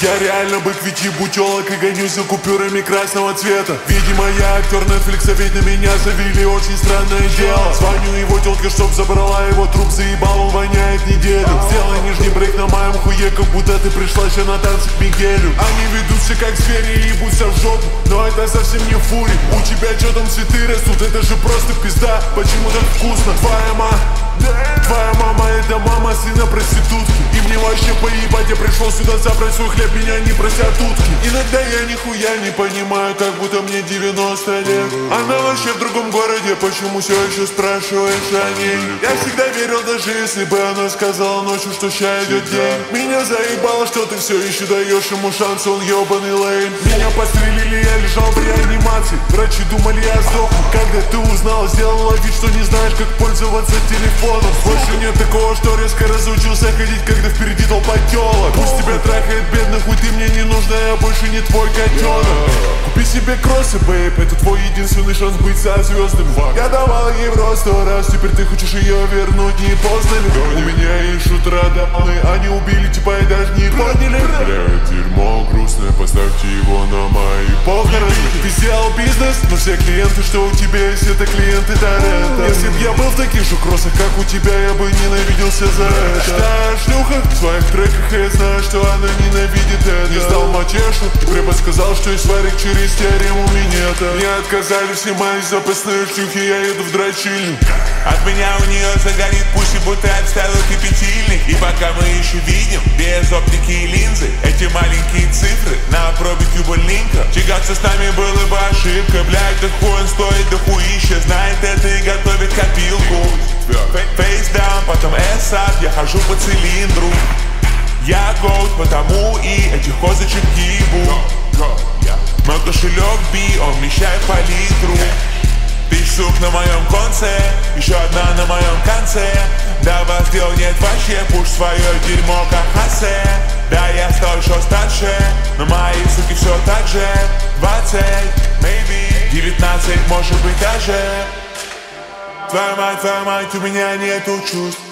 Я реально быквич ебучелок и гонюсь за купюрами красного цвета. Видимо я актер Netflix, а ведь на меня завели. Очень странное дело. Звоню его тетка, чтоб забрала его труп, заебал, он воняет неделю хуе, как будто ты пришла еще на танцы к Мигелю. Они ведут все как звери и ебутся в жопу, но это совсем не фури. У тебя что там цветы растут, это же просто пизда, почему так вкусно? Твоя мама Твоя мама это мама сына проститутки. И мне вообще поебать, я пришел сюда забрать свой хлеб, меня не просят утки. Иногда я нихуя не понимаю, как будто мне 90 лет. Она вообще в другом городе, почему все еще спрашиваешь о ней? Я всегда верил, даже если бы она сказала ночью, что ща идет день. Меня заебало, что ты все еще даешь ему шанс, он ебаный лейн Меня подстрелили, я лежал в реанимации. Врачи думали, я сдох. Когда ты узнал, сделала вид, что не знаешь, как пользоваться телефоном нет такого, что резко разучился ходить, когда впереди толпа телок Пусть тебя трахает бедный хуй, ты мне не нужна, я больше не твой котенок Купи себе кроссы, бейб, это твой единственный шанс быть со звездным Я давал ей в рост сто раз, теперь ты хочешь ее вернуть, не поздно ли? У меня есть шутера дамы, они убили тебя и даже не поняли. Бля, дерьмо грустное, поставьте его на мои похороны Ты сделал бизнес, но все клиенты, что у тебя есть, это клиенты Торетто. Если б я был в таких же кроссах, как у тебя, я бы ненавиделся за это. Читаю шлюха своих треках, и я знаю, что она ненавидит это. Не сдал мачешу, и препод сказал, что есть варик через теорему минета. Мне отказали мои запасные шлюхи, я еду в дрочильник От меня у нее загорит пусть и будто отставил кипятильник. И пока мы еще видим без оптики и линзы Эти маленькие цифры на пробе кюболинка Тягаться с нами было бы ошибка Блять, да хуй он стоит, потом эсап Я хожу по цилиндру. Я гоут, потому и этих козочек гибу. Мой кошелек би, он вмещает по литру Тысяч сук на моем конце Еще одна на моем конце. Да вас дел нет вообще Пусть свое дерьмо как хасе Да я стал еще старше Но мои суки все так же. 20, maybe 19, может быть даже. Твоя мать, твоя мать, у меня нету чувств